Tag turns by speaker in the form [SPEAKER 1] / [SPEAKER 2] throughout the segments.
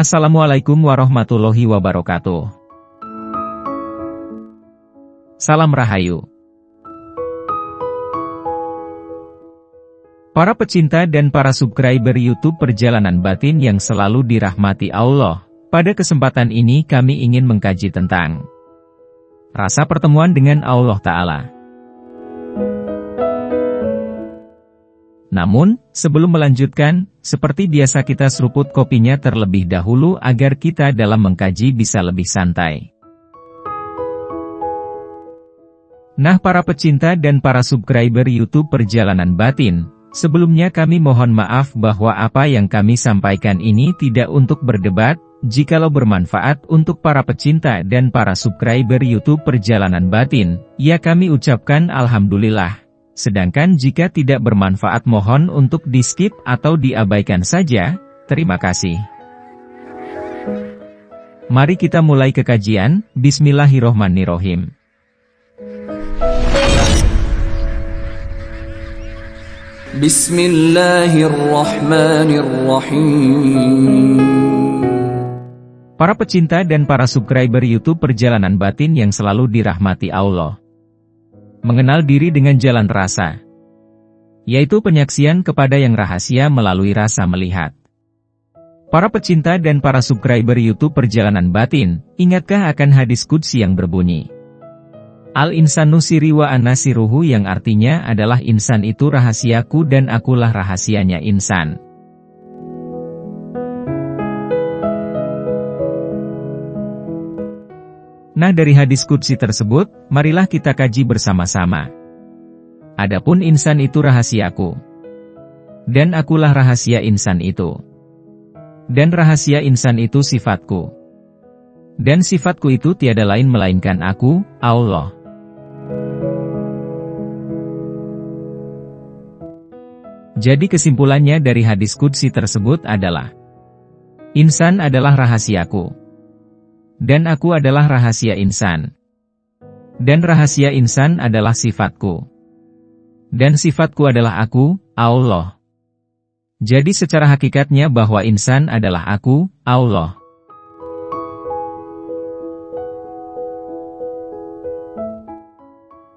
[SPEAKER 1] Assalamualaikum warahmatullahi wabarakatuh. Salam Rahayu. Para pecinta dan para subscriber YouTube Perjalanan Batin yang selalu dirahmati Allah, pada kesempatan ini kami ingin mengkaji tentang rasa pertemuan dengan Allah Ta'ala. Namun, sebelum melanjutkan, seperti biasa kita seruput kopinya terlebih dahulu agar kita dalam mengkaji bisa lebih santai. Nah para pecinta dan para subscriber YouTube Perjalanan Batin, sebelumnya kami mohon maaf bahwa apa yang kami sampaikan ini tidak untuk berdebat, jikalau bermanfaat untuk para pecinta dan para subscriber YouTube Perjalanan Batin, ya kami ucapkan Alhamdulillah. Sedangkan jika tidak bermanfaat mohon untuk di-skip atau diabaikan saja, terima kasih. Mari kita mulai ke kajian, Bismillahirrohmanirrohim. Bismillahirrahmanirrahim. Para pecinta dan para subscriber YouTube Perjalanan Batin yang selalu dirahmati Allah. Mengenal diri dengan jalan rasa. Yaitu penyaksian kepada yang rahasia melalui rasa melihat. Para pecinta dan para subscriber YouTube Perjalanan Batin, ingatkah akan hadis kudsi yang berbunyi? Al-insanu siri wa anasiruhu yang artinya adalah insan itu rahasiaku dan akulah rahasianya insan. Nah dari hadis kudsi tersebut, marilah kita kaji bersama-sama. Adapun insan itu rahasiaku. Dan akulah rahasia insan itu. Dan rahasia insan itu sifatku. Dan sifatku itu tiada lain melainkan aku, Allah. Jadi kesimpulannya dari hadis kudsi tersebut adalah, Insan adalah rahasiaku. Dan aku adalah rahasia insan. Dan rahasia insan adalah sifatku. Dan sifatku adalah aku, Allah. Jadi secara hakikatnya bahwa insan adalah aku, Allah.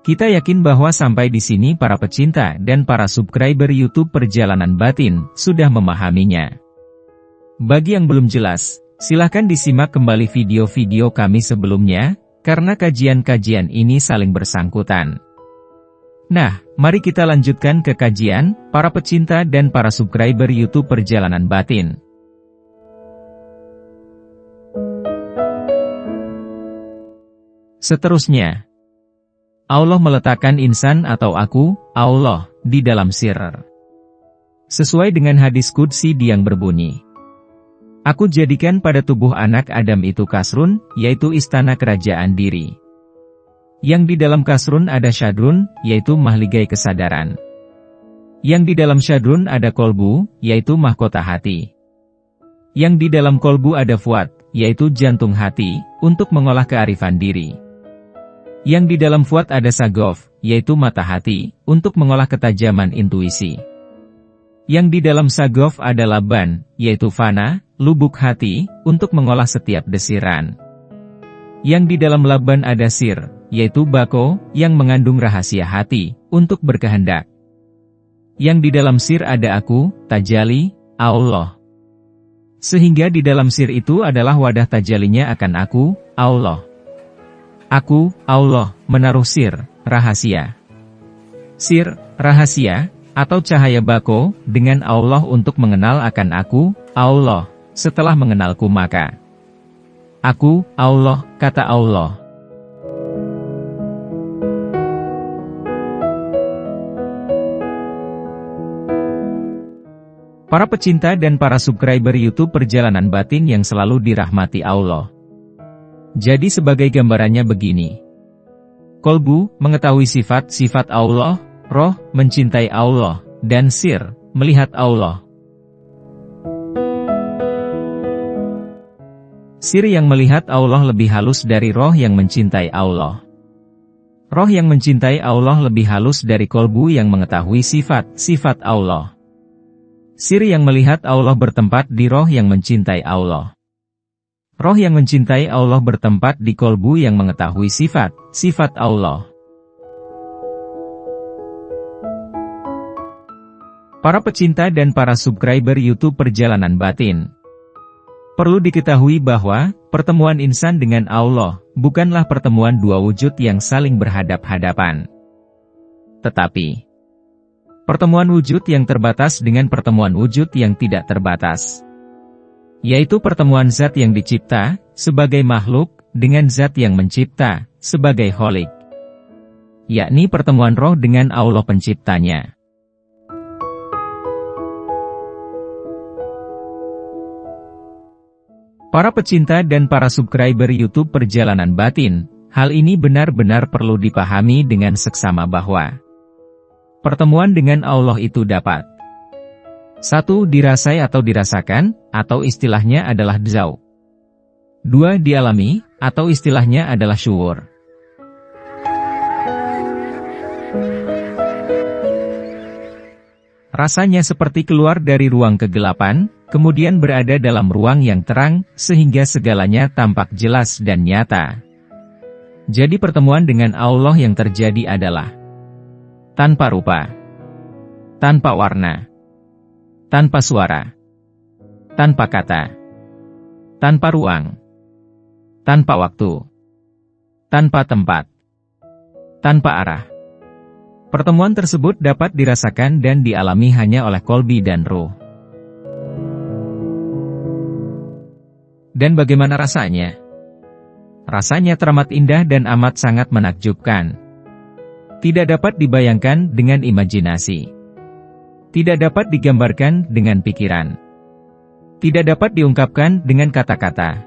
[SPEAKER 1] Kita yakin bahwa sampai di sini para pecinta dan para subscriber YouTube Perjalanan Batin sudah memahaminya. Bagi yang belum jelas, Silahkan disimak kembali video-video kami sebelumnya, karena kajian-kajian ini saling bersangkutan. Nah, mari kita lanjutkan ke kajian, para pecinta dan para subscriber YouTube Perjalanan Batin. Seterusnya, Allah meletakkan insan atau aku, Allah, di dalam sirer. Sesuai dengan hadis Qudsi yang berbunyi, Aku jadikan pada tubuh anak Adam itu kasrun, yaitu istana kerajaan diri. Yang di dalam kasrun ada syadrun, yaitu mahligai kesadaran. Yang di dalam syadrun ada kolbu, yaitu mahkota hati. Yang di dalam kolbu ada fuad, yaitu jantung hati, untuk mengolah kearifan diri. Yang di dalam fuad ada sagof, yaitu mata hati, untuk mengolah ketajaman intuisi. Yang di dalam sagof ada laban, yaitu fana, lubuk hati, untuk mengolah setiap desiran. Yang di dalam laban ada sir, yaitu bako, yang mengandung rahasia hati, untuk berkehendak. Yang di dalam sir ada aku, tajali, Allah. Sehingga di dalam sir itu adalah wadah tajalinya akan aku, Allah. Aku, Allah, menaruh sir, rahasia. Sir, rahasia, atau cahaya bako, dengan Allah untuk mengenal akan aku, Allah, setelah mengenalku maka. Aku, Allah, kata Allah. Para pecinta dan para subscriber YouTube Perjalanan Batin yang selalu dirahmati Allah. Jadi sebagai gambarannya begini. Kolbu, mengetahui sifat-sifat Allah, roh, mencintai Allah, dan sir, melihat Allah. Sir yang melihat Allah lebih halus dari roh yang mencintai Allah. Roh yang mencintai Allah lebih halus dari kolbu yang mengetahui sifat-sifat Allah. Sir yang melihat Allah bertempat di roh yang mencintai Allah. Roh yang mencintai Allah bertempat di kolbu yang mengetahui sifat, sifat Allah. Para pecinta dan para subscriber YouTube Perjalanan Batin. Perlu diketahui bahwa, pertemuan insan dengan Allah, bukanlah pertemuan dua wujud yang saling berhadap-hadapan. Tetapi, pertemuan wujud yang terbatas dengan pertemuan wujud yang tidak terbatas. Yaitu pertemuan zat yang dicipta, sebagai makhluk, dengan zat yang mencipta, sebagai holik. Yakni pertemuan roh dengan Allah penciptanya. Para pecinta dan para subscriber YouTube Perjalanan Batin, hal ini benar-benar perlu dipahami dengan seksama bahwa pertemuan dengan Allah itu dapat satu Dirasai atau dirasakan, atau istilahnya adalah dzau. Dua Dialami, atau istilahnya adalah syuwur. Rasanya seperti keluar dari ruang kegelapan, kemudian berada dalam ruang yang terang, sehingga segalanya tampak jelas dan nyata. Jadi pertemuan dengan Allah yang terjadi adalah tanpa rupa, tanpa warna, tanpa suara, tanpa kata, tanpa ruang, tanpa waktu, tanpa tempat, tanpa arah. Pertemuan tersebut dapat dirasakan dan dialami hanya oleh kolbi dan ruh. Dan bagaimana rasanya? Rasanya teramat indah dan amat sangat menakjubkan. Tidak dapat dibayangkan dengan imajinasi. Tidak dapat digambarkan dengan pikiran. Tidak dapat diungkapkan dengan kata-kata.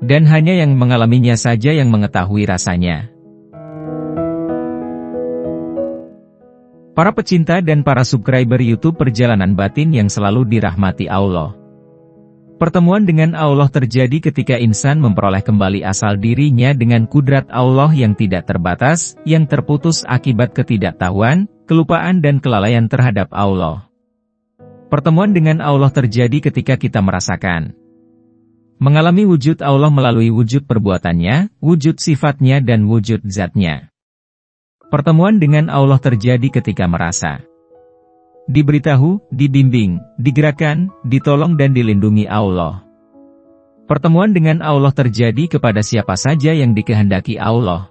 [SPEAKER 1] Dan hanya yang mengalaminya saja yang mengetahui rasanya. Para pecinta dan para subscriber YouTube Perjalanan Batin yang selalu dirahmati Allah. Pertemuan dengan Allah terjadi ketika insan memperoleh kembali asal dirinya dengan kudrat Allah yang tidak terbatas, yang terputus akibat ketidaktahuan, kelupaan dan kelalaian terhadap Allah. Pertemuan dengan Allah terjadi ketika kita merasakan mengalami wujud Allah melalui wujud perbuatannya, wujud sifatnya dan wujud zatnya. Pertemuan dengan Allah terjadi ketika merasa diberitahu, dibimbing, digerakkan, ditolong dan dilindungi Allah. Pertemuan dengan Allah terjadi kepada siapa saja yang dikehendaki Allah.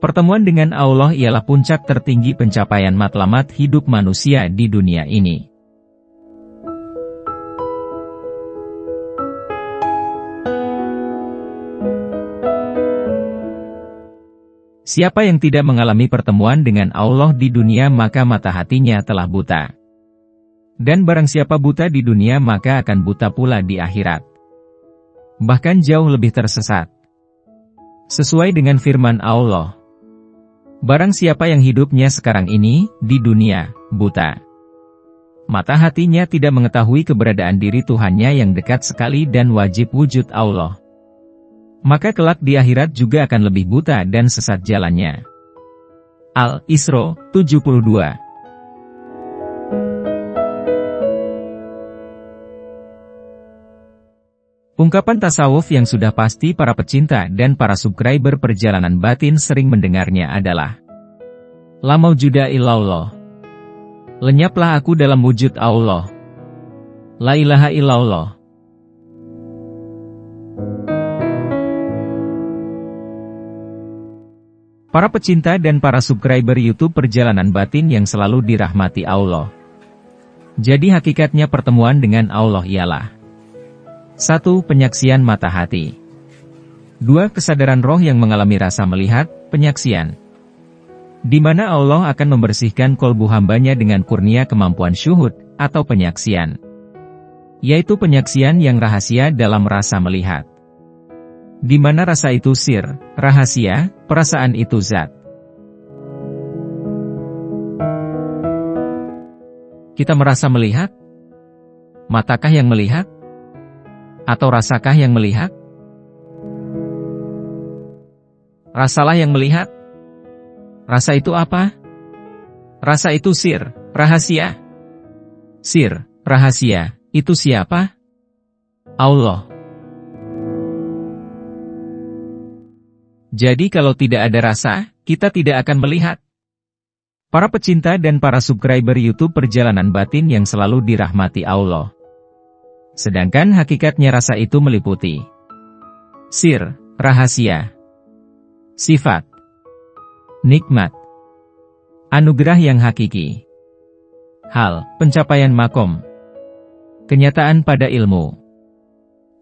[SPEAKER 1] Pertemuan dengan Allah ialah puncak tertinggi pencapaian matlamat hidup manusia di dunia ini. Siapa yang tidak mengalami pertemuan dengan Allah di dunia maka mata hatinya telah buta. Dan barang siapa buta di dunia maka akan buta pula di akhirat. Bahkan jauh lebih tersesat. Sesuai dengan firman Allah. Barang siapa yang hidupnya sekarang ini, di dunia, buta. Mata hatinya tidak mengetahui keberadaan diri Tuhannya yang dekat sekali dan wajib wujud Allah maka kelak di akhirat juga akan lebih buta dan sesat jalannya. Al-Isra 72 Ungkapan tasawuf yang sudah pasti para pecinta dan para subscriber perjalanan batin sering mendengarnya adalah La maujuda illallah. Lenyaplah aku dalam wujud Allah. La ilaha illallah Para pecinta dan para subscriber YouTube Perjalanan Batin yang selalu dirahmati Allah. Jadi hakikatnya pertemuan dengan Allah ialah 1. Penyaksian mata hati 2. Kesadaran roh yang mengalami rasa melihat, penyaksian di mana Allah akan membersihkan kolbu hambanya dengan kurnia kemampuan syuhud, atau penyaksian. Yaitu penyaksian yang rahasia dalam rasa melihat. Di mana rasa itu sir, rahasia, perasaan itu zat. Kita merasa melihat? Matakah yang melihat? Atau rasakah yang melihat? Rasalah yang melihat? Rasa itu apa? Rasa itu sir, rahasia. Sir, rahasia, itu siapa? Allah. Jadi kalau tidak ada rasa, kita tidak akan melihat. Para pecinta dan para subscriber YouTube Perjalanan Batin yang selalu dirahmati Allah. Sedangkan hakikatnya rasa itu meliputi sir, rahasia, sifat, nikmat, anugerah yang hakiki, hal, pencapaian makom, kenyataan pada ilmu,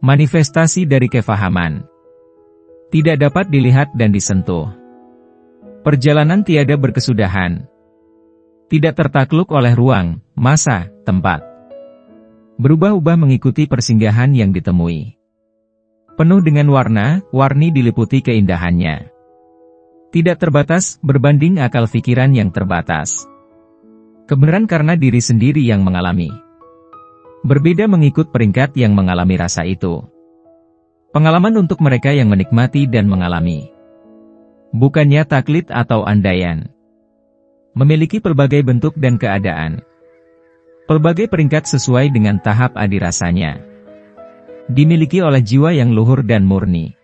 [SPEAKER 1] manifestasi dari kefahaman, tidak dapat dilihat dan disentuh. Perjalanan tiada berkesudahan, tidak tertakluk oleh ruang, masa, tempat. Berubah-ubah mengikuti persinggahan yang ditemui. Penuh dengan warna, warni diliputi keindahannya. Tidak terbatas, berbanding akal pikiran yang terbatas. Kebenaran karena diri sendiri yang mengalami. Berbeda mengikut peringkat yang mengalami rasa itu. Pengalaman untuk mereka yang menikmati dan mengalami. Bukannya taklid atau andaian memiliki pelbagai bentuk dan keadaan. Pelbagai peringkat sesuai dengan tahap adirasanya. Dimiliki oleh jiwa yang luhur dan murni.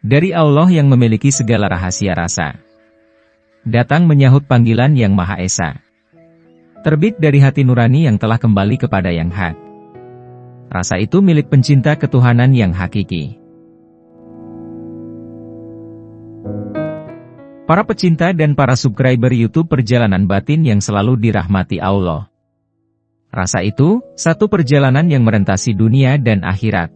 [SPEAKER 1] Dari Allah yang memiliki segala rahasia rasa. Datang menyahut panggilan yang Maha Esa. Terbit dari hati nurani yang telah kembali kepada yang hak. Rasa itu milik pencinta ketuhanan yang hakiki. Para pecinta dan para subscriber YouTube Perjalanan Batin yang selalu dirahmati Allah. Rasa itu, satu perjalanan yang merentasi dunia dan akhirat.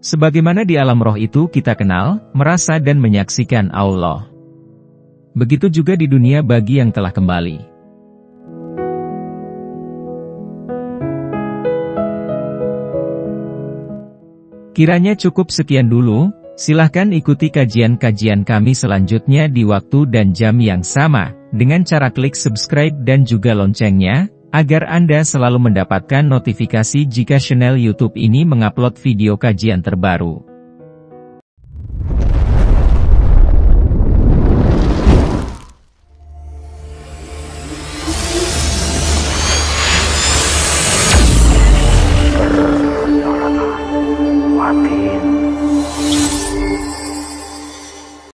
[SPEAKER 1] Sebagaimana di alam roh itu kita kenal, merasa dan menyaksikan Allah. Begitu juga di dunia bagi yang telah kembali. Kiranya cukup sekian dulu, Silahkan ikuti kajian-kajian kami selanjutnya di waktu dan jam yang sama, dengan cara klik subscribe dan juga loncengnya, agar Anda selalu mendapatkan notifikasi jika channel YouTube ini mengupload video kajian terbaru.